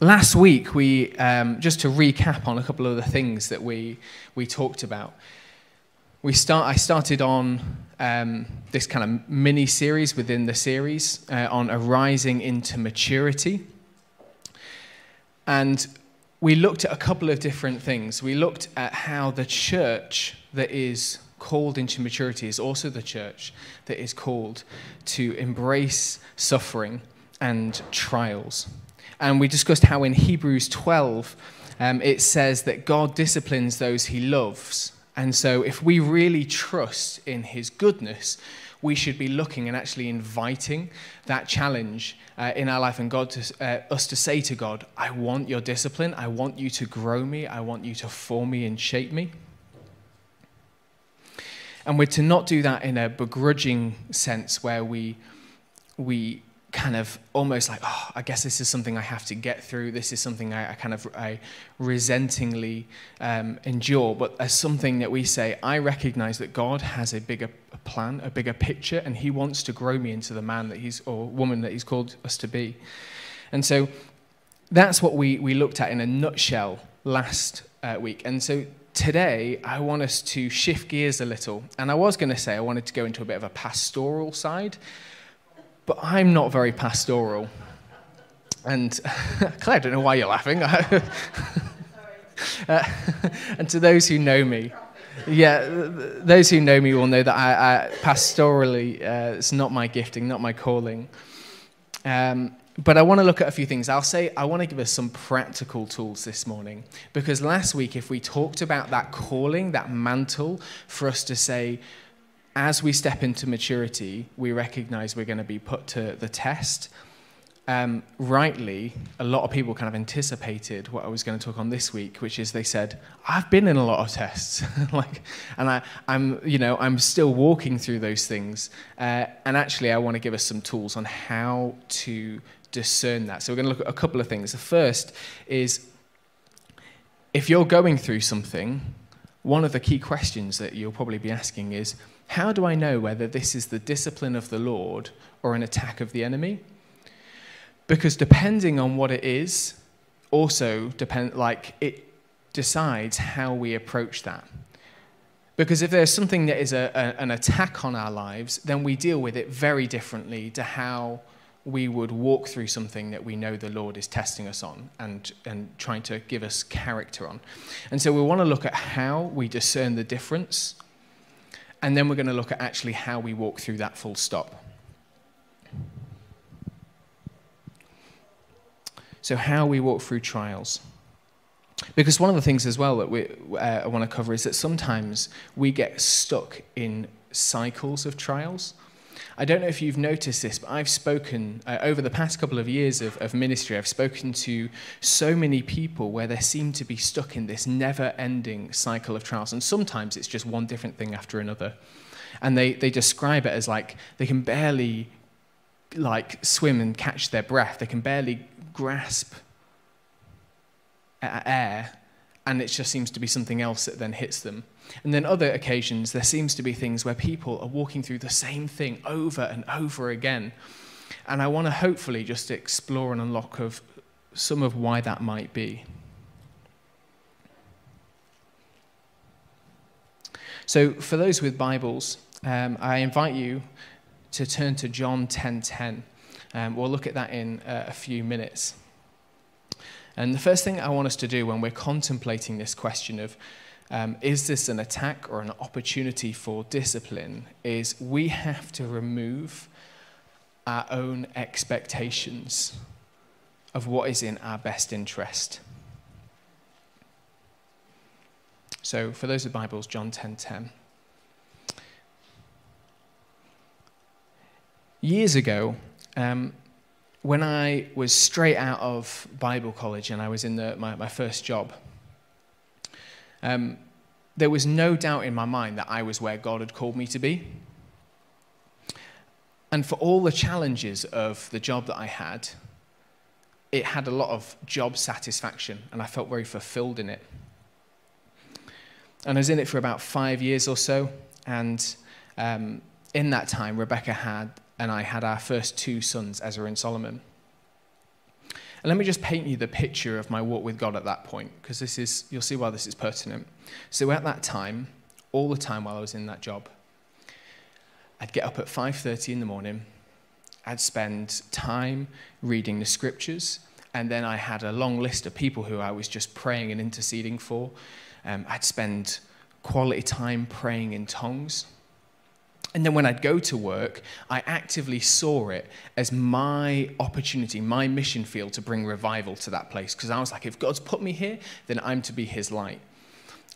last week, we, um, just to recap on a couple of the things that we, we talked about, we start, I started on um, this kind of mini series within the series uh, on arising into maturity. And we looked at a couple of different things. We looked at how the church that is called into maturity is also the church that is called to embrace suffering and trials. And we discussed how in Hebrews 12 um, it says that God disciplines those he loves. And so if we really trust in his goodness, we should be looking and actually inviting that challenge uh, in our life and God to, uh, us to say to God, I want your discipline. I want you to grow me. I want you to form me and shape me. And we're to not do that in a begrudging sense where we, we kind of almost like, oh, I guess this is something I have to get through. This is something I, I kind of I resentingly um, endure. But as something that we say, I recognize that God has a bigger plan, a bigger picture, and He wants to grow me into the man that He's or woman that He's called us to be. And so that's what we, we looked at in a nutshell last uh, week. And so today, I want us to shift gears a little. And I was going to say I wanted to go into a bit of a pastoral side, but I'm not very pastoral. And Claire, I don't know why you're laughing. uh, and to those who know me, yeah, those who know me will know that I, I pastorally, uh, it's not my gifting, not my calling. Um, but I want to look at a few things. I'll say I want to give us some practical tools this morning because last week, if we talked about that calling, that mantle for us to say, as we step into maturity, we recognize we're going to be put to the test. Um, rightly, a lot of people kind of anticipated what I was going to talk on this week, which is they said, "I've been in a lot of tests, like, and I, am you know, I'm still walking through those things." Uh, and actually, I want to give us some tools on how to discern that. So we're going to look at a couple of things. The first is if you're going through something, one of the key questions that you'll probably be asking is how do I know whether this is the discipline of the Lord or an attack of the enemy? Because depending on what it is, also depend like it decides how we approach that. Because if there's something that is a, a, an attack on our lives, then we deal with it very differently to how we would walk through something that we know the Lord is testing us on and, and trying to give us character on. And so we want to look at how we discern the difference, and then we're going to look at actually how we walk through that full stop. So, how we walk through trials. Because one of the things as well that we, uh, I want to cover is that sometimes we get stuck in cycles of trials. I don't know if you've noticed this, but I've spoken uh, over the past couple of years of, of ministry, I've spoken to so many people where they seem to be stuck in this never ending cycle of trials. And sometimes it's just one different thing after another. And they, they describe it as like they can barely like swim and catch their breath, they can barely grasp air, and it just seems to be something else that then hits them. And then other occasions, there seems to be things where people are walking through the same thing over and over again. And I want to hopefully just explore and unlock of some of why that might be. So, for those with Bibles, um, I invite you to turn to John 10:10. 10, 10. um, we'll look at that in uh, a few minutes. And the first thing I want us to do when we're contemplating this question of um, is this an attack or an opportunity for discipline, is we have to remove our own expectations of what is in our best interest. So, for those with Bibles, John 10:10. 10, 10. Years ago, um, when I was straight out of Bible college and I was in the, my, my first job, um, there was no doubt in my mind that I was where God had called me to be. And for all the challenges of the job that I had, it had a lot of job satisfaction, and I felt very fulfilled in it. And I was in it for about five years or so, and um, in that time, Rebecca had and I had our first two sons, Ezra and Solomon. And let me just paint you the picture of my walk with God at that point, because this is, you'll see why this is pertinent. So at that time, all the time while I was in that job, I'd get up at 5.30 in the morning, I'd spend time reading the scriptures, and then I had a long list of people who I was just praying and interceding for. Um, I'd spend quality time praying in tongues. And then when I'd go to work, I actively saw it as my opportunity, my mission field to bring revival to that place. Because I was like, if God's put me here, then I'm to be his light.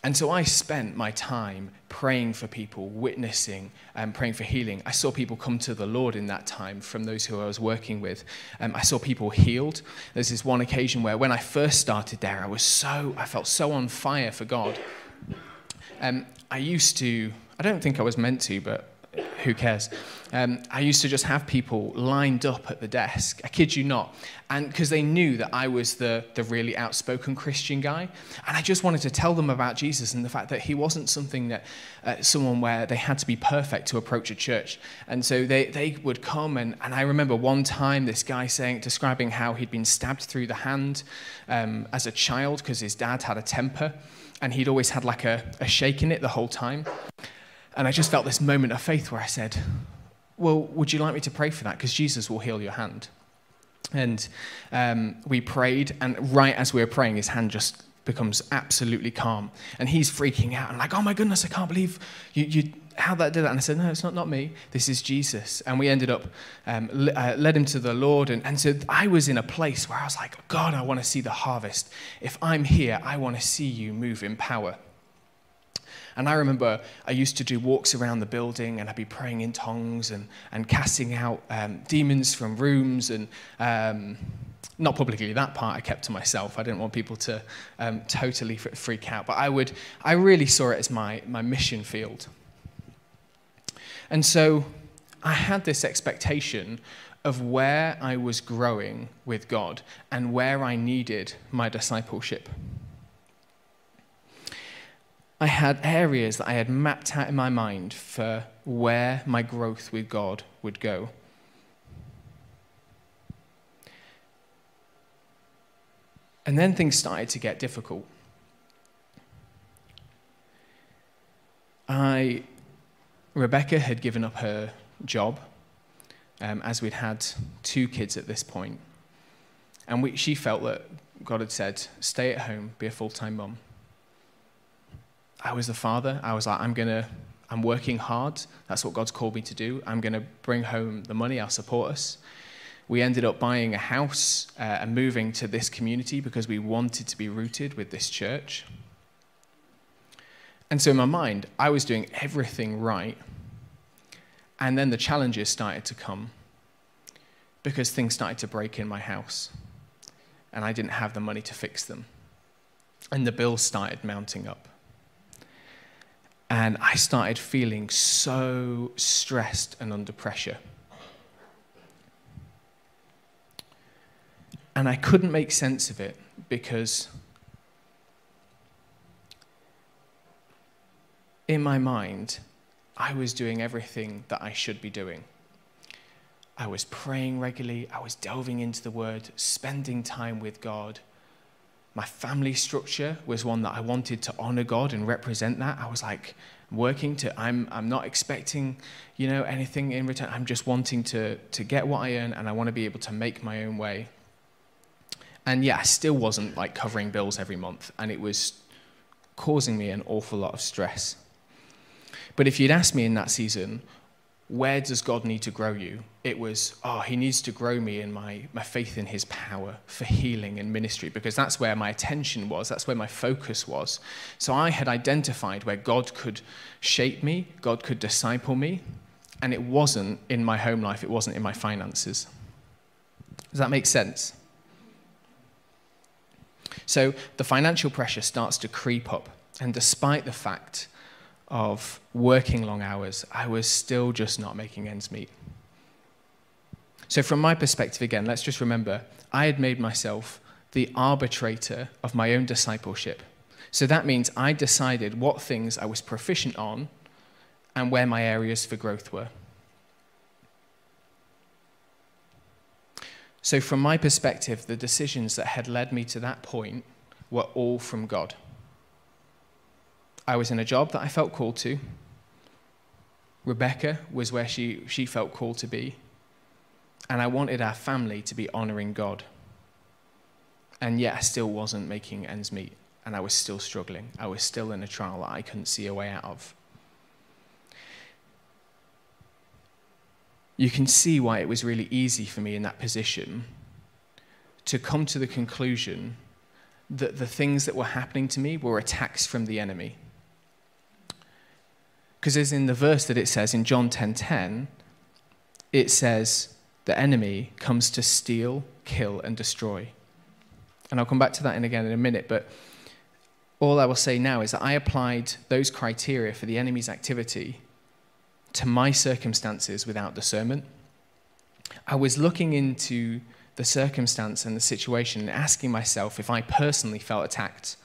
And so I spent my time praying for people, witnessing, and um, praying for healing. I saw people come to the Lord in that time from those who I was working with. Um, I saw people healed. There's this one occasion where when I first started there, I was so, I felt so on fire for God. Um, I used to, I don't think I was meant to, but who cares? Um, I used to just have people lined up at the desk, I kid you not, and because they knew that I was the, the really outspoken Christian guy. And I just wanted to tell them about Jesus and the fact that he wasn't something that uh, someone where they had to be perfect to approach a church. And so they, they would come, and, and I remember one time this guy saying, describing how he'd been stabbed through the hand um, as a child because his dad had a temper and he'd always had like a, a shake in it the whole time. And I just felt this moment of faith where I said, Well, would you like me to pray for that? Because Jesus will heal your hand. And um, we prayed, and right as we were praying, his hand just becomes absolutely calm. And he's freaking out. I'm like, Oh my goodness, I can't believe you, you how that did that. And I said, No, it's not, not me. This is Jesus. And we ended up, um, uh, led him to the Lord. And, and so I was in a place where I was like, God, I want to see the harvest. If I'm here, I want to see you move in power. And I remember I used to do walks around the building and I'd be praying in tongues and, and casting out um, demons from rooms and um, not publicly, that part I kept to myself. I didn't want people to um, totally freak out. But I, would, I really saw it as my, my mission field. And so I had this expectation of where I was growing with God and where I needed my discipleship. I had areas that I had mapped out in my mind for where my growth with God would go. And then things started to get difficult. I, Rebecca had given up her job, um, as we'd had two kids at this point. And we, she felt that God had said, stay at home, be a full time mum. I was the father. I was like, I'm going to, I'm working hard. That's what God's called me to do. I'm going to bring home the money. I'll support us. We ended up buying a house uh, and moving to this community because we wanted to be rooted with this church. And so in my mind, I was doing everything right. And then the challenges started to come because things started to break in my house. And I didn't have the money to fix them. And the bills started mounting up. And I started feeling so stressed and under pressure. And I couldn't make sense of it because in my mind, I was doing everything that I should be doing. I was praying regularly, I was delving into the Word, spending time with God. My family structure was one that I wanted to honor God and represent that. I was like working to, I'm, I'm not expecting, you know, anything in return. I'm just wanting to, to get what I earn and I want to be able to make my own way. And yeah, I still wasn't like covering bills every month and it was causing me an awful lot of stress. But if you'd asked me in that season, where does God need to grow you? It was, oh, he needs to grow me in my, my faith in his power for healing and ministry, because that's where my attention was, that's where my focus was. So I had identified where God could shape me, God could disciple me, and it wasn't in my home life, it wasn't in my finances. Does that make sense? So the financial pressure starts to creep up, and despite the fact of working long hours, I was still just not making ends meet. So, from my perspective, again, let's just remember I had made myself the arbitrator of my own discipleship. So that means I decided what things I was proficient on and where my areas for growth were. So, from my perspective, the decisions that had led me to that point were all from God. I was in a job that I felt called to. Rebecca was where she, she felt called to be. And I wanted our family to be honoring God. And yet, I still wasn't making ends meet. And I was still struggling. I was still in a trial that I couldn't see a way out of. You can see why it was really easy for me in that position to come to the conclusion that the things that were happening to me were attacks from the enemy. Because as in the verse that it says in John 10:10, 10, 10, it says the enemy comes to steal, kill, and destroy. And I'll come back to that in again in a minute, but all I will say now is that I applied those criteria for the enemy's activity to my circumstances without discernment. I was looking into the circumstance and the situation and asking myself if I personally felt attacked.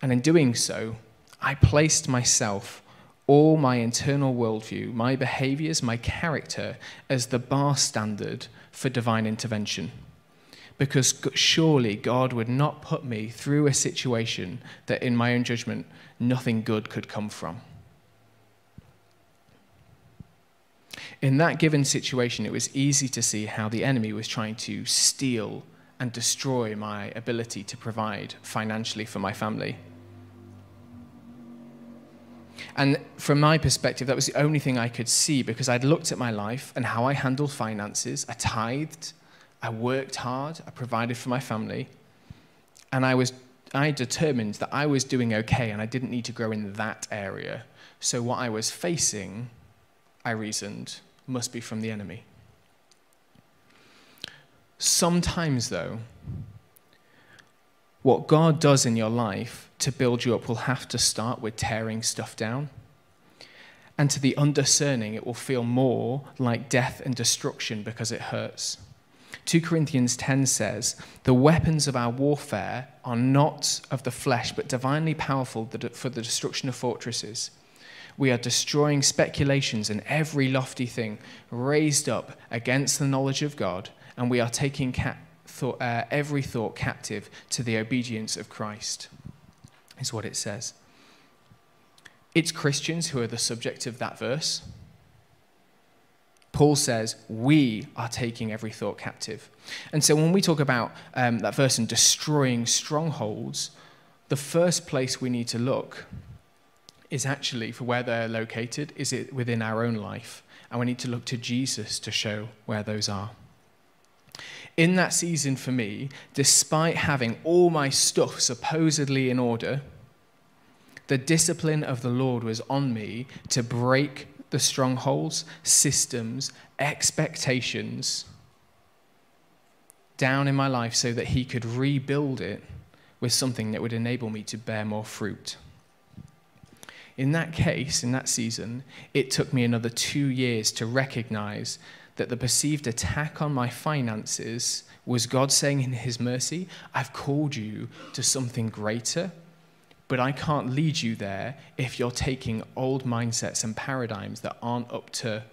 And in doing so, I placed myself, all my internal worldview, my behaviors, my character, as the bar standard for divine intervention. Because surely God would not put me through a situation that, in my own judgment, nothing good could come from. In that given situation, it was easy to see how the enemy was trying to steal and destroy my ability to provide financially for my family. And from my perspective, that was the only thing I could see because I'd looked at my life and how I handled finances. I tithed, I worked hard, I provided for my family, and I was I determined that I was doing okay and I didn't need to grow in that area. So what I was facing, I reasoned, must be from the enemy. Sometimes, though, what God does in your life to build you up will have to start with tearing stuff down. And to the undiscerning, it will feel more like death and destruction because it hurts. 2 Corinthians 10 says, The weapons of our warfare are not of the flesh, but divinely powerful for the destruction of fortresses. We are destroying speculations and every lofty thing raised up against the knowledge of God, and we are taking cap- thought, uh, every thought captive to the obedience of Christ, is what it says. It's Christians who are the subject of that verse. Paul says, We are taking every thought captive. And so when we talk about um, that verse and destroying strongholds, the first place we need to look is actually for where they're located, is it within our own life? And we need to look to Jesus to show where those are in that season for me, despite having all my stuff supposedly in order, the discipline of the Lord was on me to break the strongholds, systems, expectations down in my life so that He could rebuild it with something that would enable me to bear more fruit. In that case, in that season, it took me another two years to recognize that the perceived attack on my finances was God saying in His mercy, I've called you to something greater, but I can't lead you there if you're taking old mindsets and paradigms that aren't up to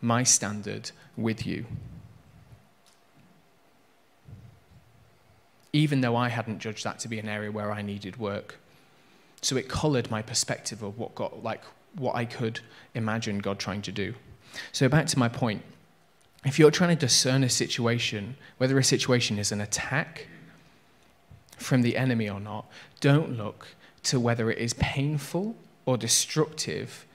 my standard with you. Even though I hadn't judged that to be an area where I needed work. So it colored my perspective of what God, like what I could imagine God trying to do. So back to my point if you're trying to discern a situation, whether a situation is an attack from the enemy or not, don't look to whether it is painful or destructive,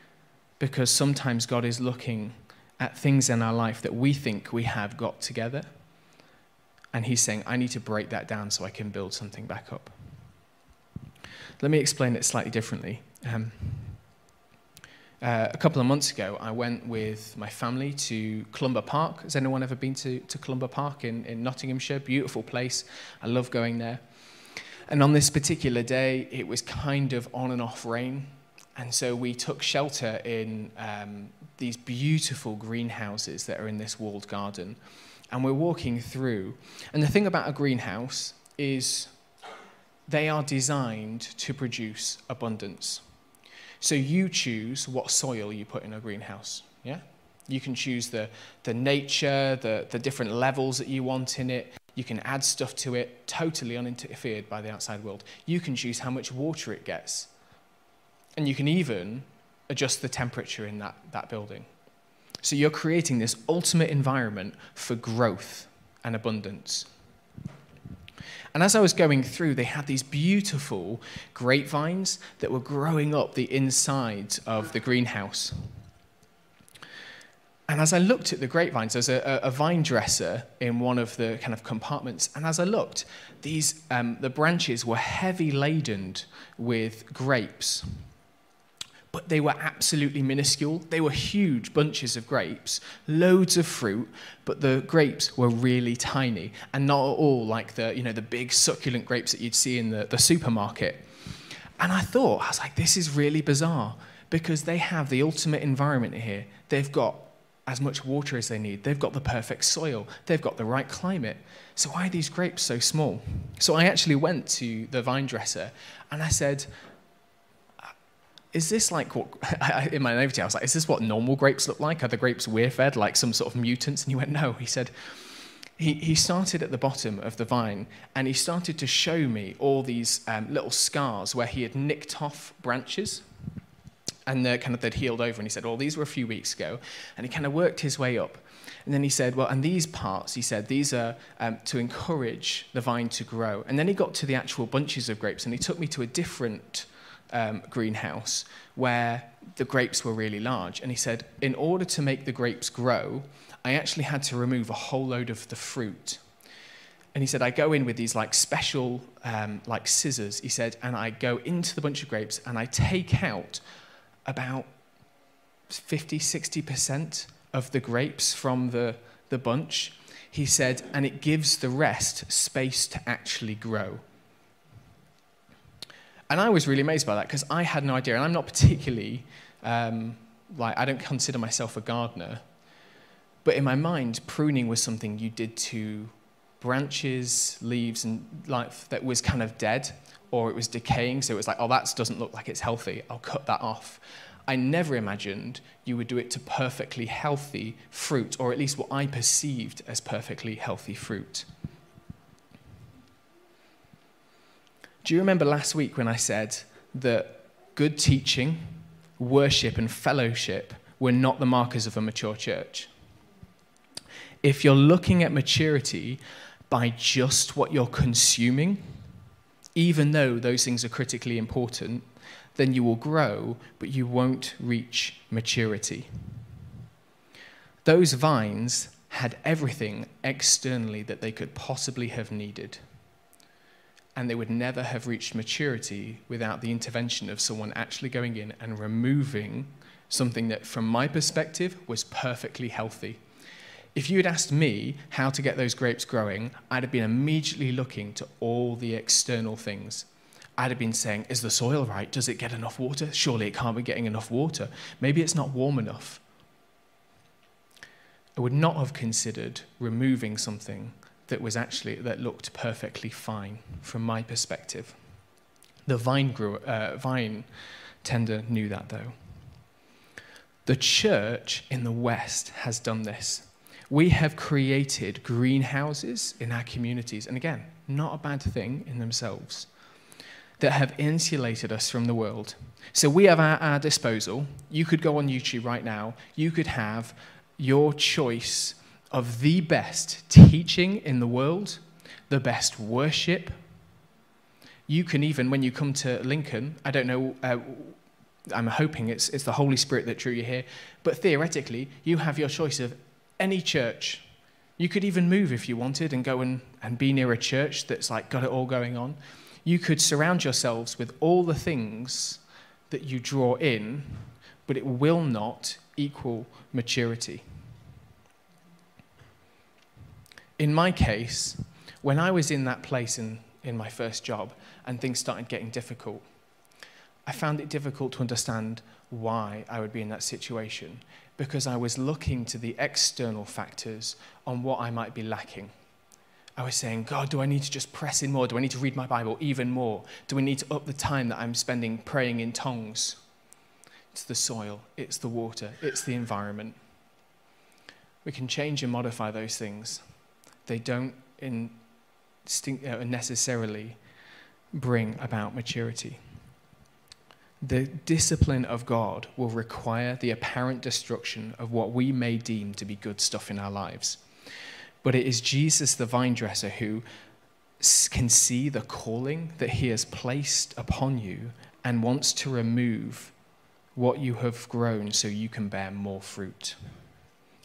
because sometimes God is looking at things in our life that we think we have got together. And He's saying, I need to break that down so I can build something back up. Let me explain it slightly differently. Um, uh, a couple of months ago, I went with my family to Clumber Park. Has anyone ever been to, to Clumber Park in, in Nottinghamshire? Beautiful place. I love going there. And on this particular day, it was kind of on and off rain. And so we took shelter in um, these beautiful greenhouses that are in this walled garden. And we're walking through. And the thing about a greenhouse is they are designed to produce abundance. So you choose what soil you put in a greenhouse. Yeah? You can choose the, the nature, the, the different levels that you want in it. You can add stuff to it totally uninterfered by the outside world. You can choose how much water it gets. And you can even adjust the temperature in that, that building. So you're creating this ultimate environment for growth and abundance. And as I was going through, they had these beautiful grapevines that were growing up the inside of the greenhouse. And as I looked at the grapevines, there's a, a, vine dresser in one of the kind of compartments. And as I looked, these, um, the branches were heavy laden with grapes. But they were absolutely minuscule. They were huge bunches of grapes, loads of fruit, but the grapes were really tiny and not at all like the, you know, the big succulent grapes that you'd see in the, the supermarket. And I thought, I was like, this is really bizarre because they have the ultimate environment here. They've got as much water as they need. They've got the perfect soil. They've got the right climate. So why are these grapes so small? So I actually went to the vine dresser and I said, is this like what, in my naivety, I was like, is this what normal grapes look like? Are the grapes we're fed like some sort of mutants? And he went, no. He said, he, he started at the bottom of the vine and he started to show me all these um, little scars where he had nicked off branches and uh, kind of they'd healed over. And he said, well, these were a few weeks ago. And he kind of worked his way up. And then he said, well, and these parts, he said, these are um, to encourage the vine to grow. And then he got to the actual bunches of grapes and he took me to a different um, greenhouse where the grapes were really large. And he said, in order to make the grapes grow, I actually had to remove a whole load of the fruit. And he said, I go in with these like special um, like scissors, he said, and I go into the bunch of grapes and I take out about 50, 60% of the grapes from the, the bunch. He said, and it gives the rest space to actually grow. And I was really amazed by that because I had no idea. And I'm not particularly, um, like, I don't consider myself a gardener. But in my mind, pruning was something you did to branches, leaves, and life that was kind of dead or it was decaying. So it was like, oh, that doesn't look like it's healthy. I'll cut that off. I never imagined you would do it to perfectly healthy fruit, or at least what I perceived as perfectly healthy fruit. Do you remember last week when I said that good teaching, worship, and fellowship were not the markers of a mature church? If you're looking at maturity by just what you're consuming, even though those things are critically important, then you will grow, but you won't reach maturity. Those vines had everything externally that they could possibly have needed. And they would never have reached maturity without the intervention of someone actually going in and removing something that, from my perspective, was perfectly healthy. If you had asked me how to get those grapes growing, I'd have been immediately looking to all the external things. I'd have been saying, Is the soil right? Does it get enough water? Surely it can't be getting enough water. Maybe it's not warm enough. I would not have considered removing something that was actually that looked perfectly fine from my perspective. The vine, grew, uh, vine tender knew that though. The church in the West has done this. We have created greenhouses in our communities, and again, not a bad thing in themselves, that have insulated us from the world. So we have at our disposal, you could go on YouTube right now, you could have your choice of the best teaching in the world, the best worship. You can even, when you come to Lincoln, I don't know, uh, I'm hoping it's, it's the Holy Spirit that drew you here, but theoretically, you have your choice of any church. You could even move if you wanted and go and, and be near a church that's like got it all going on. You could surround yourselves with all the things that you draw in, but it will not equal maturity. In my case, when I was in that place in, in my first job and things started getting difficult, I found it difficult to understand why I would be in that situation because I was looking to the external factors on what I might be lacking. I was saying, God, do I need to just press in more? Do I need to read my Bible even more? Do I need to up the time that I'm spending praying in tongues? It's the soil, it's the water, it's the environment. We can change and modify those things. They don't uh, necessarily bring about maturity. The discipline of God will require the apparent destruction of what we may deem to be good stuff in our lives. But it is Jesus, the vine dresser, who can see the calling that he has placed upon you and wants to remove what you have grown so you can bear more fruit.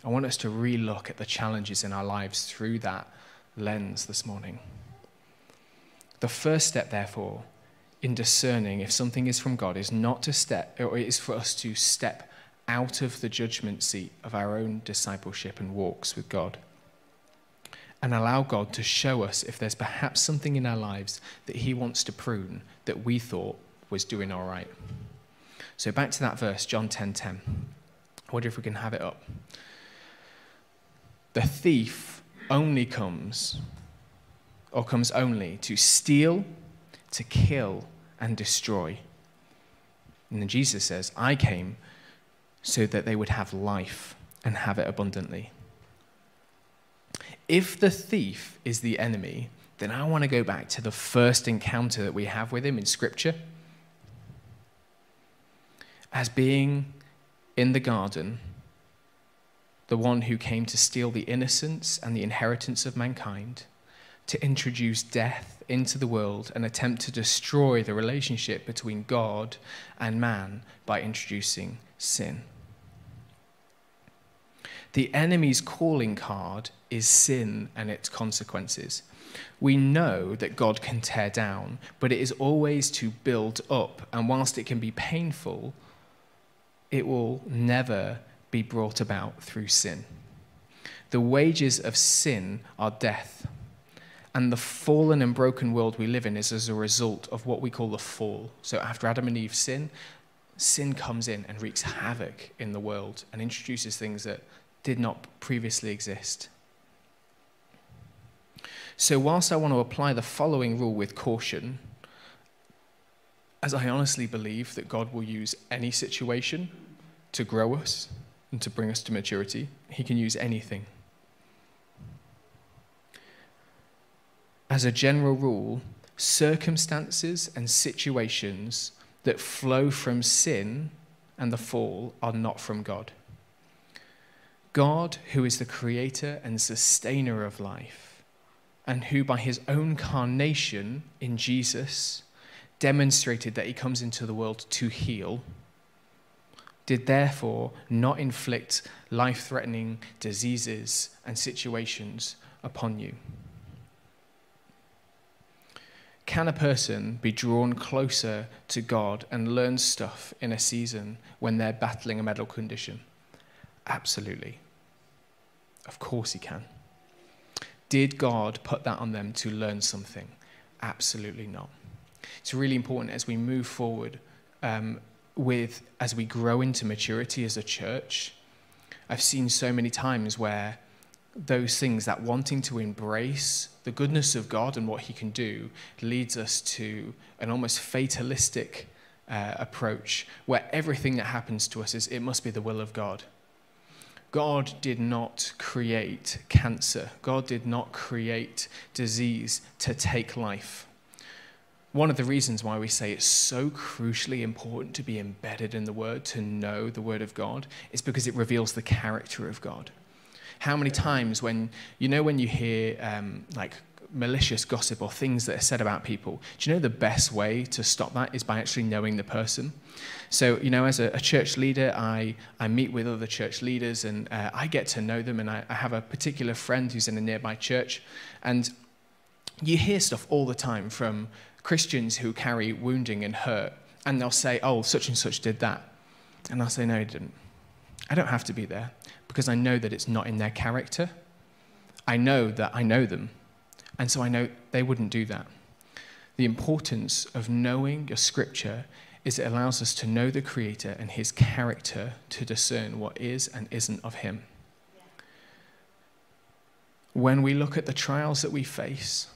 I want us to relook at the challenges in our lives through that lens this morning. The first step, therefore, in discerning if something is from God is not to step, or it is for us to step out of the judgment seat of our own discipleship and walks with God and allow God to show us if there's perhaps something in our lives that He wants to prune that we thought was doing all right. So back to that verse, John 10:10. 10, 10. I wonder if we can have it up. The thief only comes, or comes only to steal, to kill, and destroy. And then Jesus says, I came so that they would have life and have it abundantly. If the thief is the enemy, then I want to go back to the first encounter that we have with him in Scripture as being in the garden, the one who came to steal the innocence and the inheritance of mankind, to introduce death into the world and attempt to destroy the relationship between God and man by introducing sin. The enemy's calling card is sin and its consequences. We know that God can tear down, but it is always to build up. And whilst it can be painful, it will never be brought about through sin. The wages of sin are death. And the fallen and broken world we live in is as a result of what we call the fall. So after Adam and Eve sin, sin comes in and wreaks havoc in the world and introduces things that did not previously exist. So, whilst I want to apply the following rule with caution, as I honestly believe that God will use any situation to grow us and to bring us to maturity, He can use anything. As a general rule, circumstances and situations that flow from sin and the fall are not from God. God, who is the creator and sustainer of life, and who by his own carnation in Jesus demonstrated that he comes into the world to heal, did therefore not inflict life threatening diseases and situations upon you. Can a person be drawn closer to God and learn stuff in a season when they're battling a medical condition? Absolutely. Of course he can. Did God put that on them to learn something? Absolutely not. It's really important as we move forward um, with, as we grow into maturity as a church. I've seen so many times where those things, that wanting to embrace the goodness of God and what He can do, leads us to an almost fatalistic uh, approach where everything that happens to us is, it must be the will of God. God did not create cancer. God did not create disease to take life. One of the reasons why we say it's so crucially important to be embedded in the Word, to know the Word of God, is because it reveals the character of God. How many times when, you know, when you hear um, like malicious gossip or things that are said about people, do you know the best way to stop that is by actually knowing the person? So, you know, as a, a church leader, I, I meet with other church leaders and uh, I get to know them. And I, I have a particular friend who's in a nearby church. And you hear stuff all the time from Christians who carry wounding and hurt. And they'll say, oh, such and such did that. And I'll say, no, he didn't. I don't have to be there because I know that it's not in their character. I know that I know them. And so I know they wouldn't do that. The importance of knowing your scripture is it allows us to know the Creator and His character to discern what is and isn't of Him. When we look at the trials that we face,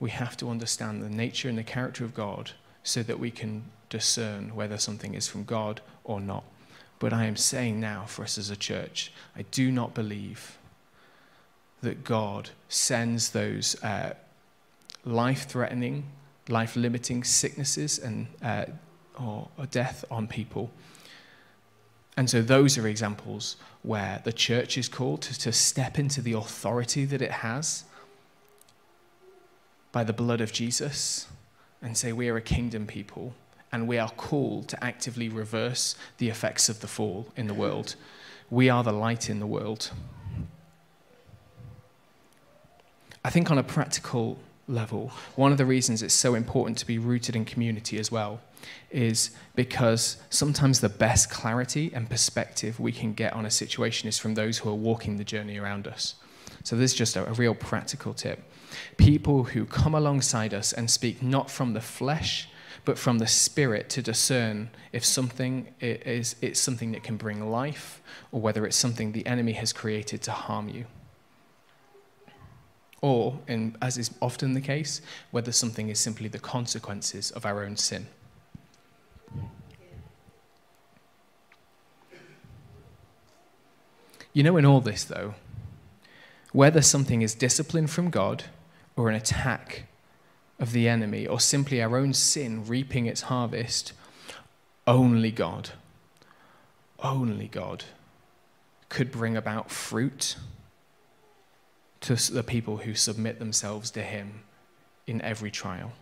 we have to understand the nature and the character of God so that we can discern whether something is from God or not. But I am saying now for us as a church, I do not believe that God sends those uh, life threatening, life limiting sicknesses and, uh, or, or death on people. And so those are examples where the church is called to, to step into the authority that it has by the blood of Jesus and say, We are a kingdom people and we are called to actively reverse the effects of the fall in the world. We are the light in the world. I think on a practical level, one of the reasons it's so important to be rooted in community as well is because sometimes the best clarity and perspective we can get on a situation is from those who are walking the journey around us. So, this is just a, real practical tip. People who come alongside us and speak not from the flesh, but from the spirit to discern if something is it's something that can bring life or whether it's something the enemy has created to harm you or, in, as is often the case, whether something is simply the consequences of our own sin. You know, in all this, though, whether something is discipline from God or an attack of the enemy or simply our own sin reaping its harvest, only God, only God could bring about fruit to the people who submit themselves to Him in every trial.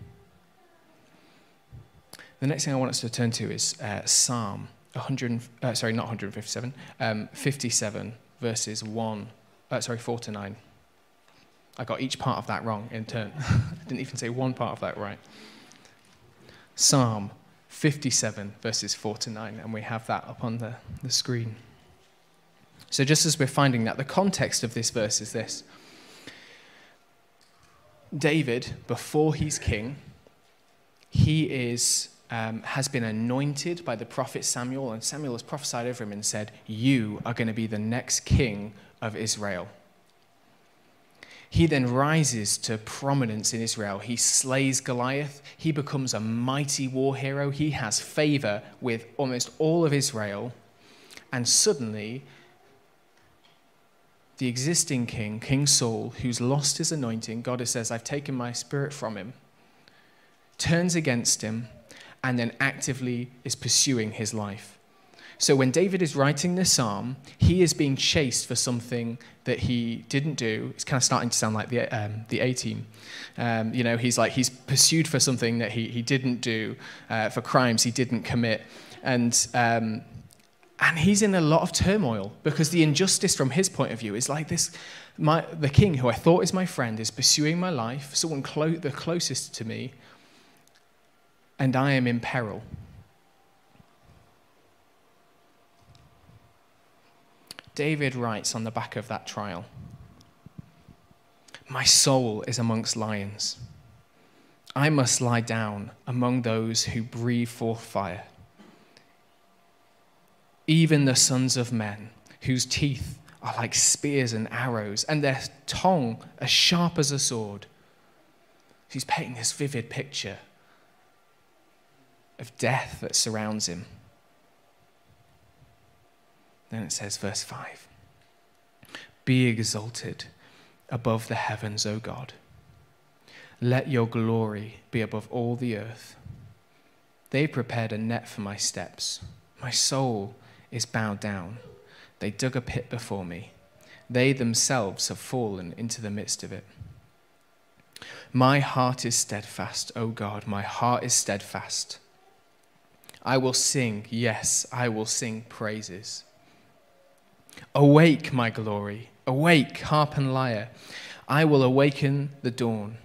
The next thing I want us to turn to is uh, Psalm 100, uh, sorry, not 157, um, 57, verses 1, uh, sorry, 4 to 9. I got each part of that wrong in turn. I didn't even say one part of that right. Psalm 57, verses 4 to 9, and we have that up on the, the screen. So, just as we're finding that, the context of this verse is this David, before he's king, he is, um, has been anointed by the prophet Samuel, and Samuel has prophesied over him and said, You are going to be the next king of Israel. He then rises to prominence in Israel. He slays Goliath. He becomes a mighty war hero. He has favor with almost all of Israel. And suddenly, the existing king, King Saul, who's lost his anointing, God says, I've taken my spirit from him, turns against him, and then actively is pursuing his life. So when David is writing this psalm, he is being chased for something that he didn't do. It's kind of starting to sound like the, um, the A team. Um, you know, he's like, he's pursued for something that he, he didn't do, uh, for crimes he didn't commit. And um, and he's in a lot of turmoil because the injustice from his point of view is like this my, the king, who I thought is my friend, is pursuing my life, someone clo- the closest to me, and I am in peril. David writes on the back of that trial My soul is amongst lions. I must lie down among those who breathe forth fire even the sons of men, whose teeth are like spears and arrows, and their tongue as sharp as a sword. He's painting this vivid picture of death that surrounds him. Then it says, verse 5 Be exalted above the heavens, O God. Let your glory be above all the earth. They prepared a net for my steps. My soul is bowed down. They dug a pit before me. They themselves have fallen into the midst of it. My heart is steadfast, O God, my heart is steadfast. I will sing, yes, I will sing praises. Awake, my glory, awake, harp and lyre. I will awaken the dawn.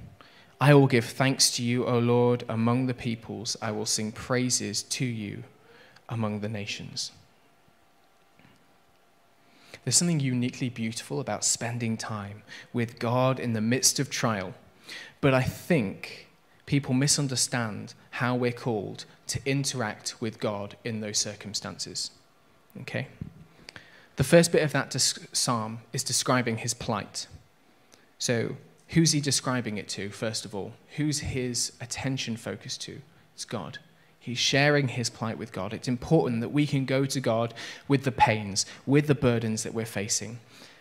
I will give thanks to you, O Lord, among the peoples. I will sing praises to you among the nations. There's something uniquely beautiful about spending time with God in the midst of trial. But I think people misunderstand how we're called to interact with God in those circumstances. Okay? The first bit of that psalm is describing his plight. So, who's he describing it to, first of all? Who's his attention focused to? It's God. He's sharing his plight with God. It's important that we can go to God with the pains, with the burdens that we're facing.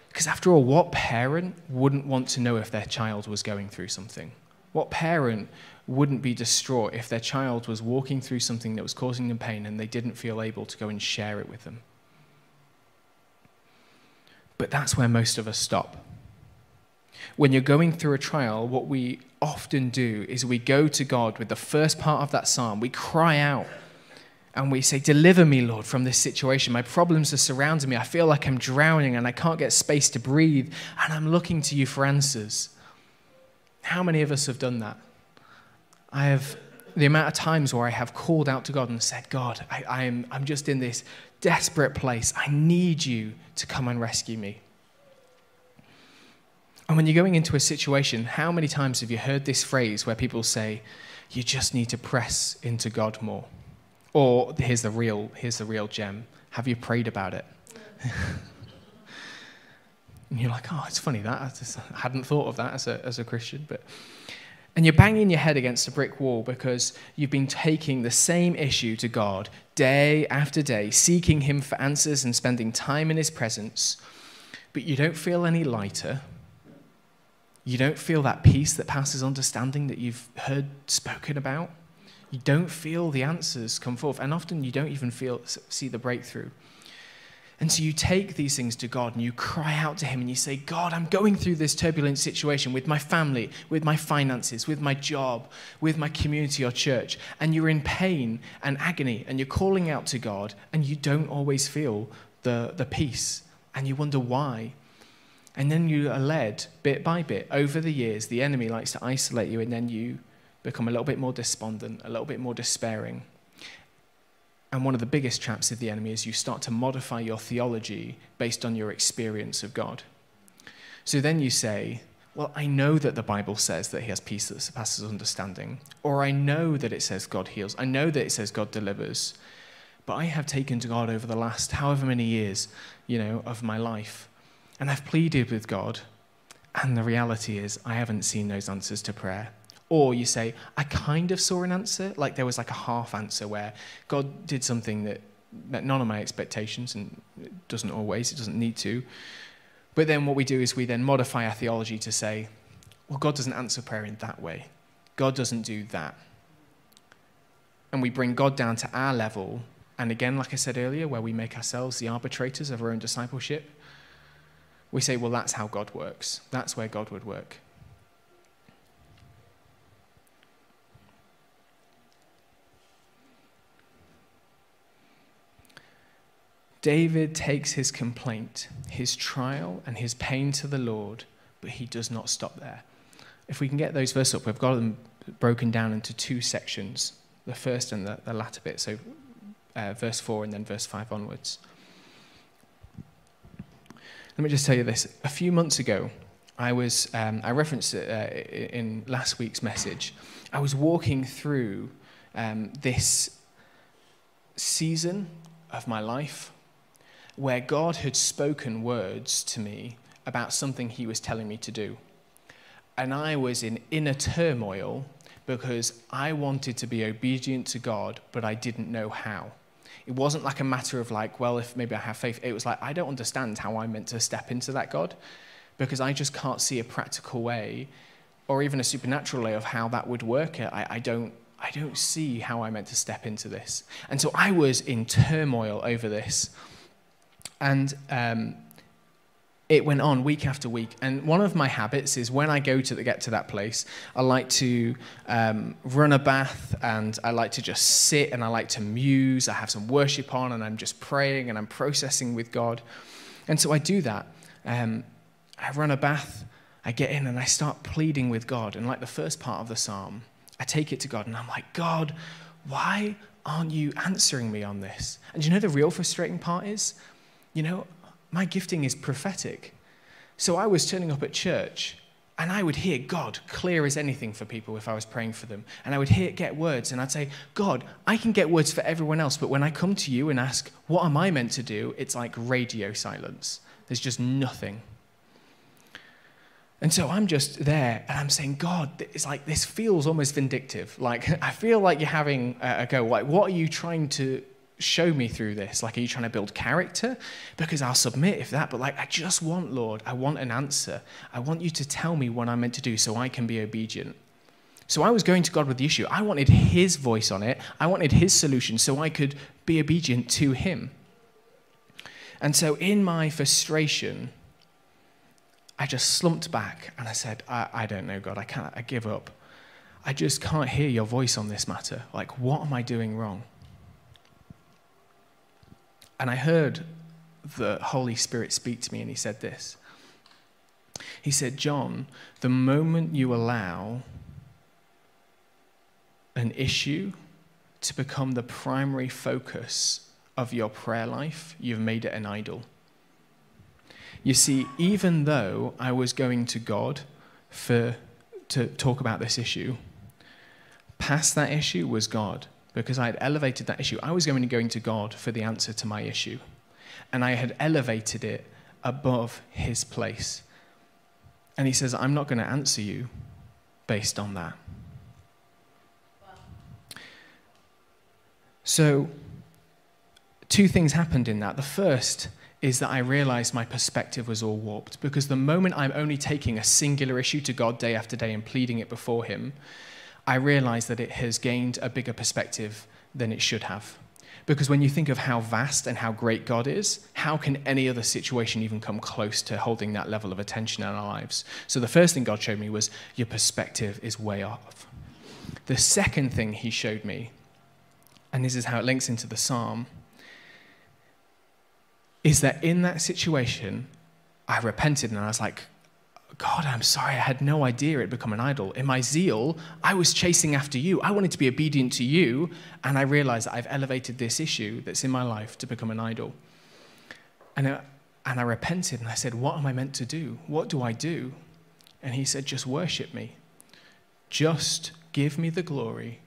Because after all, what parent wouldn't want to know if their child was going through something? What parent wouldn't be distraught if their child was walking through something that was causing them pain and they didn't feel able to go and share it with them? But that's where most of us stop. When you're going through a trial, what we often do is we go to God with the first part of that psalm. We cry out and we say, Deliver me, Lord, from this situation. My problems are surrounding me. I feel like I'm drowning and I can't get space to breathe. And I'm looking to you for answers. How many of us have done that? I have the amount of times where I have called out to God and said, God, I, am, I'm just in this desperate place. I need you to come and rescue me. And when you're going into a situation, how many times have you heard this phrase where people say, you just need to press into God more? Or here's the real, here's the real gem. Have you prayed about it? and you're like, oh, it's funny that. I, just, I hadn't thought of that as a, as a Christian. But and you're banging your head against a brick wall because you've been taking the same issue to God day after day, seeking Him for answers and spending time in His presence, but you don't feel any lighter. You don't feel that peace that passes understanding that you've heard spoken about. You don't feel the answers come forth, and often you don't even feel see the breakthrough. And so you take these things to God and you cry out to Him and you say, God, I'm going through this turbulent situation with my family, with my finances, with my job, with my community or church. And you're in pain and agony and you're calling out to God and you don't always feel the, the peace and you wonder why. And then you are led bit by bit over the years. The enemy likes to isolate you and then you become a little bit more despondent, a little bit more despairing. And one of the biggest traps of the enemy is you start to modify your theology based on your experience of God. So then you say, Well, I know that the Bible says that he has peace that surpasses understanding. Or I know that it says God heals. I know that it says God delivers. But I have taken to God over the last however many years, you know, of my life. And I've pleaded with God. And the reality is, I haven't seen those answers to prayer. Or you say, I kind of saw an answer, like there was like a half answer where God did something that met none of my expectations, and it doesn't always, it doesn't need to. But then what we do is we then modify our theology to say, well, God doesn't answer prayer in that way. God doesn't do that. And we bring God down to our level. And again, like I said earlier, where we make ourselves the arbitrators of our own discipleship, we say, well, that's how God works. That's where God would work. David takes his complaint, his trial, and his pain to the Lord, but he does not stop there. If we can get those verses up, we've got them broken down into two sections the first and the, the latter bit, so uh, verse 4 and then verse 5 onwards. Let me just tell you this. A few months ago, I was, um, I referenced it uh, in last week's message. I was walking through um, this season of my life where God had spoken words to me about something he was telling me to do. And I was in inner turmoil because I wanted to be obedient to God, but I didn't know how. It wasn't like a matter of like, well, if maybe I have faith. It was like, I don't understand how I'm meant to step into that God because I just can't see a practical way or even a supernatural way of how that would work. I, I don't. I don't see how I'm meant to step into this. And so I was in turmoil over this. And um, it went on week after week. And one of my habits is when I go to the, get to that place, I like to um, run a bath and I like to just sit and I like to muse. I have some worship on and I'm just praying and I'm processing with God. And so I do that. Um, I run a bath, I get in and I start pleading with God. And like the first part of the psalm, I take it to God and I'm like, God, why aren't you answering me on this? And you know the real frustrating part is? You know, my gifting is prophetic. So I was turning up at church and I would hear God clear as anything for people if I was praying for them. And I would hear get words and I'd say, God, I can get words for everyone else, but when I come to you and ask, what am I meant to do? It's like radio silence. There's just nothing. And so I'm just there and I'm saying, God, it's like this feels almost vindictive. Like, I feel like you're having a go. Like, what are you trying to show me through this? Like, are you trying to build character? Because I'll submit if that, but like, I just want, Lord, I want an answer. I want you to tell me what I'm meant to do so I can be obedient. So I was going to God with the issue. I wanted His voice on it, I wanted His solution so I could be obedient to Him. And so in my frustration, I just slumped back and I said, I, I don't know, God, I can't, I give up. I just can't hear your voice on this matter. Like, what am I doing wrong? And I heard the Holy Spirit speak to me, and he said this. He said, John, the moment you allow an issue to become the primary focus of your prayer life, you've made it an idol. You see, even though I was going to God for, to talk about this issue, past that issue was God because I had elevated that issue. I was going to going to God for the answer to my issue, and I had elevated it above His place. And He says, I'm not going to answer you based on that. So, two things happened in that. The first is that I realized my perspective was all warped because the moment I'm only taking a singular issue to God day after day and pleading it before Him, I realize that it has gained a bigger perspective than it should have. Because when you think of how vast and how great God is, how can any other situation even come close to holding that level of attention in our lives? So the first thing God showed me was your perspective is way off. The second thing He showed me, and this is how it links into the psalm, is that in that situation, I repented and I was like, God, I'm sorry, I had no idea it would become an idol. In my zeal, I was chasing after you. I wanted to be obedient to you, and I realized that I've elevated this issue that's in my life to become an idol. And I, and I repented and I said, What am I meant to do? What do I do? And he said, Just worship me. Just give me the glory.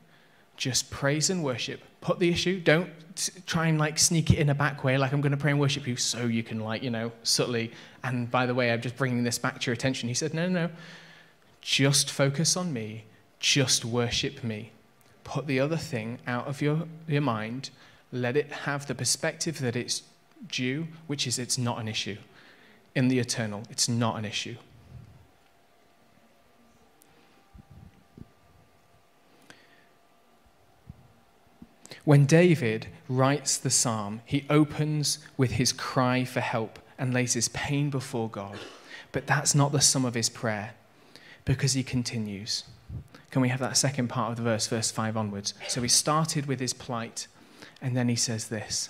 Just praise and worship. Put the issue, don't try and like sneak it in a back way, like I'm going to pray and worship you, so you can like, you know, subtly. And by the way, I'm just bringing this back to your attention. He said, no, no, no. Just focus on me. Just worship me. Put the other thing out of your, your mind. Let it have the perspective that it's due, which is it's not an issue. In the eternal, it's not an issue. When David writes the psalm, he opens with his cry for help and lays his pain before God. But that's not the sum of his prayer because he continues. Can we have that second part of the verse, verse 5 onwards? So he started with his plight, and then he says this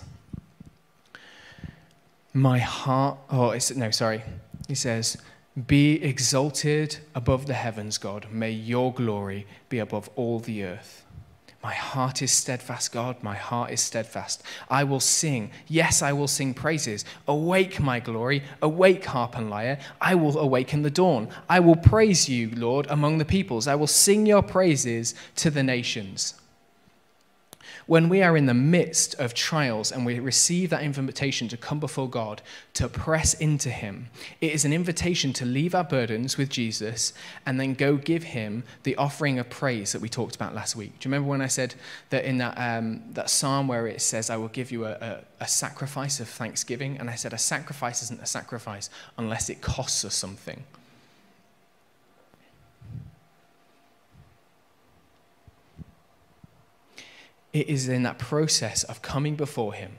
My heart, oh, it's, no, sorry. He says, Be exalted above the heavens, God. May your glory be above all the earth. My heart is steadfast, God. My heart is steadfast. I will sing. Yes, I will sing praises. Awake, my glory. Awake, harp and lyre. I will awaken the dawn. I will praise you, Lord, among the peoples. I will sing your praises to the nations when we are in the midst of trials and we receive that invitation to come before God, to press into Him, it is an invitation to leave our burdens with Jesus and then go give Him the offering of praise that we talked about last week. Do you remember when I said that in that, um, that psalm where it says, I will give you a, a, a sacrifice of thanksgiving? And I said, a sacrifice isn't a sacrifice unless it costs us something. It is in that process of coming before Him,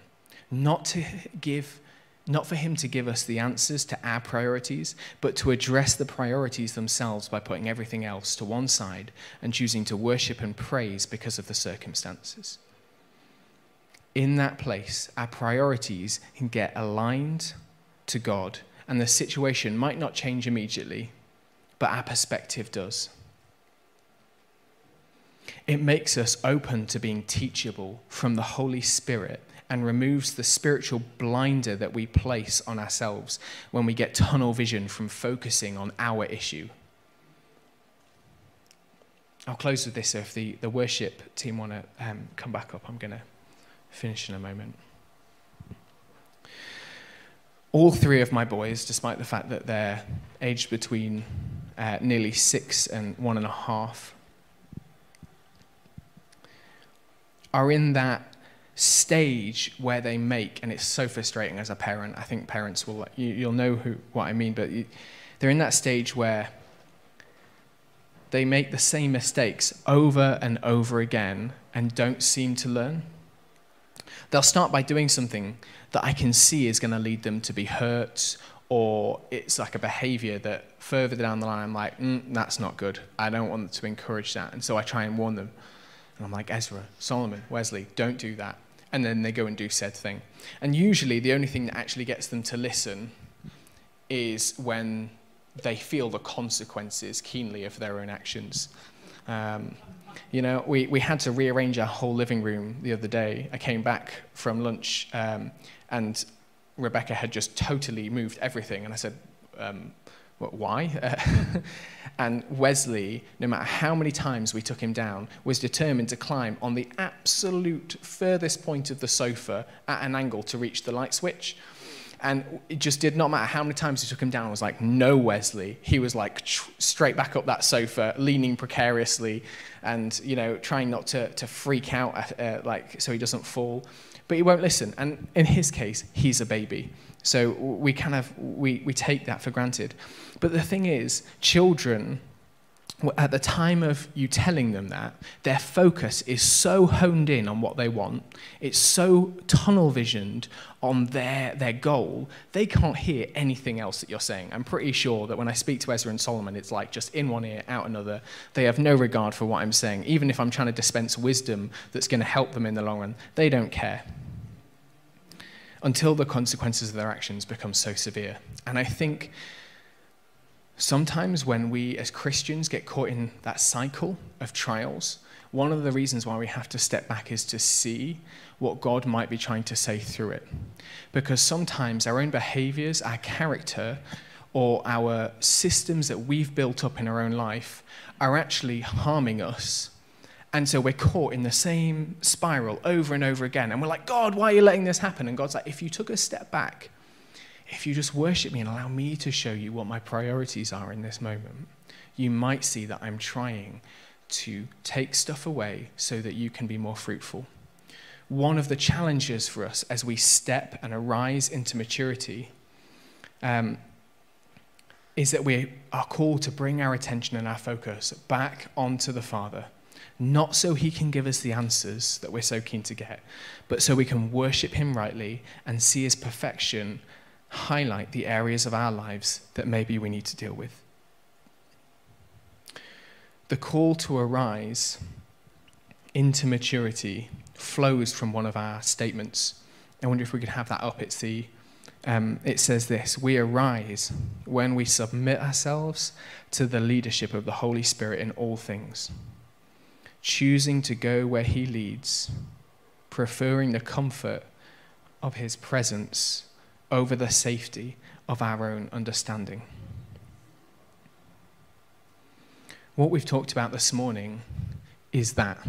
not to give, not for Him to give us the answers to our priorities, but to address the priorities themselves by putting everything else to one side and choosing to worship and praise because of the circumstances. In that place, our priorities can get aligned to God, and the situation might not change immediately, but our perspective does. It makes us open to being teachable from the Holy Spirit and removes the spiritual blinder that we place on ourselves when we get tunnel vision from focusing on our issue. I'll close with this. So if the, the worship team want to um, come back up, I'm going to finish in a moment. All three of my boys, despite the fact that they're aged between uh, nearly six and one and a half, are in that stage where they make, and it's so frustrating as a parent. I think parents will, you, will know who, what I mean, but you, they're in that stage where they make the same mistakes over and over again and don't seem to learn. They'll start by doing something that I can see is going to lead them to be hurt, or it's like a behavior that further down the line I'm like, mm, that's not good. I don't want to encourage that. And so I try and warn them. And I'm like, Ezra, Solomon, Wesley, don't do that. And then they go and do said thing. And usually the only thing that actually gets them to listen is when they feel the consequences keenly of their own actions. Um, you know, we, we had to rearrange our whole living room the other day. I came back from lunch um, and Rebecca had just totally moved everything. And I said, um, why? and Wesley, no matter how many times we took him down, was determined to climb on the absolute furthest point of the sofa at an angle to reach the light switch. And it just did not matter how many times we took him down. I was like, no, Wesley. He was like tr- straight back up that sofa, leaning precariously, and you know, trying not to, to freak out, uh, like so he doesn't fall. But he won't listen. And in his case, he's a baby. So we kind of we, we take that for granted. But the thing is, children at the time of you telling them that, their focus is so honed in on what they want, it's so tunnel visioned on their, their goal, they can't hear anything else that you're saying. I'm pretty sure that when I speak to Ezra and Solomon, it's like just in one ear, out another. They have no regard for what I'm saying. Even if I'm trying to dispense wisdom that's going to help them in the long run, they don't care. Until the consequences of their actions become so severe. And I think Sometimes, when we as Christians get caught in that cycle of trials, one of the reasons why we have to step back is to see what God might be trying to say through it. Because sometimes our own behaviors, our character, or our systems that we've built up in our own life are actually harming us. And so we're caught in the same spiral over and over again. And we're like, God, why are you letting this happen? And God's like, if you took a step back if you just worship me and allow me to show you what my priorities are in this moment, you might see that I'm trying to take stuff away so that you can be more fruitful. One of the challenges for us as we step and arise into maturity um, is that we are called to bring our attention and our focus back onto the Father. Not so he can give us the answers that we're so keen to get, but so we can worship him rightly and see his perfection highlight the areas of our lives that maybe we need to deal with. The call to arise into maturity flows from one of our statements. I wonder if we could have that up. It's the, um, it says this We arise when we submit ourselves to the leadership of the Holy Spirit in all things, choosing to go where He leads, preferring the comfort of His presence over the safety of our own understanding. What we've talked about this morning is that.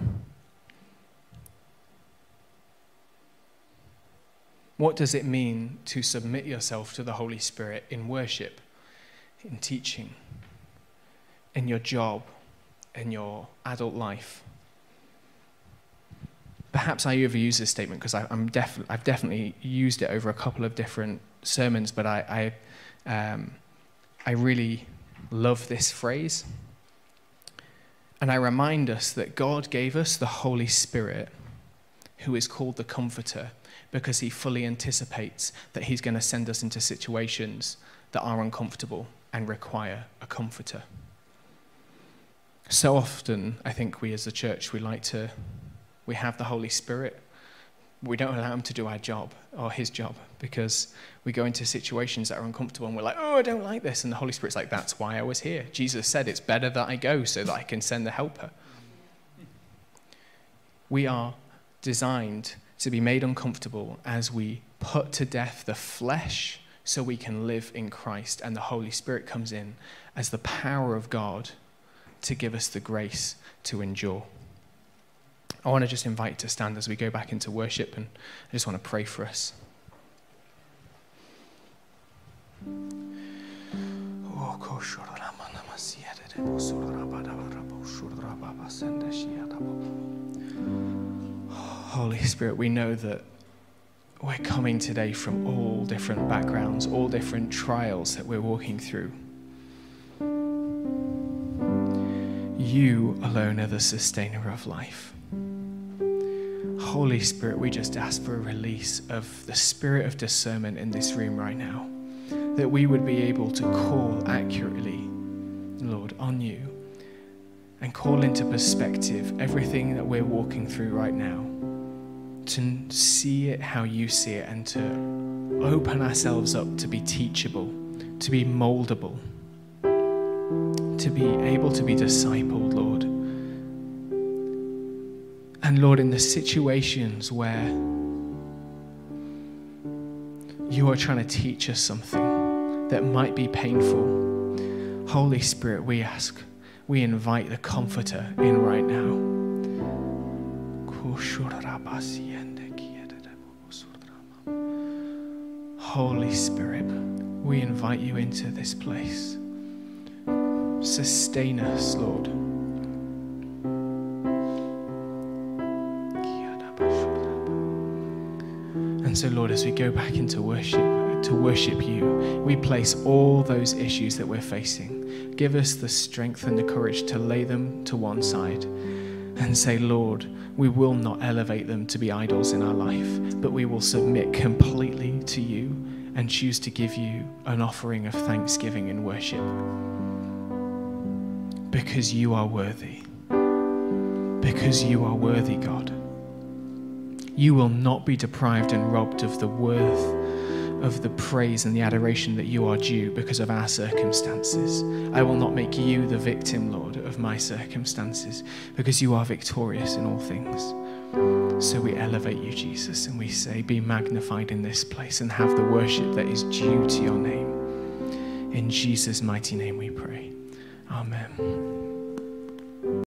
What does it mean to submit yourself to the Holy Spirit in worship, in teaching, in your job, in your adult life? Perhaps I overuse this statement because I'm def- I've definitely used it over a couple of different sermons, but I, I, um, I really love this phrase. And I remind us that God gave us the Holy Spirit, who is called the Comforter, because he fully anticipates that he's going to send us into situations that are uncomfortable and require a comforter. So often, I think we as a church, we like to we have the Holy Spirit, we don't allow him to do our job or his job because we go into situations that are uncomfortable and we're like, oh, I don't like this. And the Holy Spirit's like, that's why I was here. Jesus said, it's better that I go so that I can send the helper. We are designed to be made uncomfortable as we put to death the flesh so we can live in Christ. And the Holy Spirit comes in as the power of God to give us the grace to endure. I want to just invite you to stand as we go back into worship, and I just want to pray for us. Holy Spirit, we know that we're coming today from all different backgrounds, all different trials that we're walking through. You alone are the sustainer of life. Holy Spirit, we just ask for a release of the spirit of discernment in this room right now, that we would be able to call accurately, Lord, on you and call into perspective everything that we're walking through right now, to see it how you see it and to open ourselves up to be teachable, to be moldable, to be able to be discipled, Lord. And Lord, in the situations where you are trying to teach us something that might be painful, Holy Spirit, we ask, we invite the Comforter in right now. Holy Spirit, we invite you into this place. Sustain us, Lord. So, Lord, as we go back into worship, to worship you, we place all those issues that we're facing. Give us the strength and the courage to lay them to one side and say, Lord, we will not elevate them to be idols in our life, but we will submit completely to you and choose to give you an offering of thanksgiving and worship. Because you are worthy. Because you are worthy, God. You will not be deprived and robbed of the worth of the praise and the adoration that you are due because of our circumstances. I will not make you the victim, Lord, of my circumstances because you are victorious in all things. So we elevate you, Jesus, and we say, Be magnified in this place and have the worship that is due to your name. In Jesus' mighty name we pray. Amen.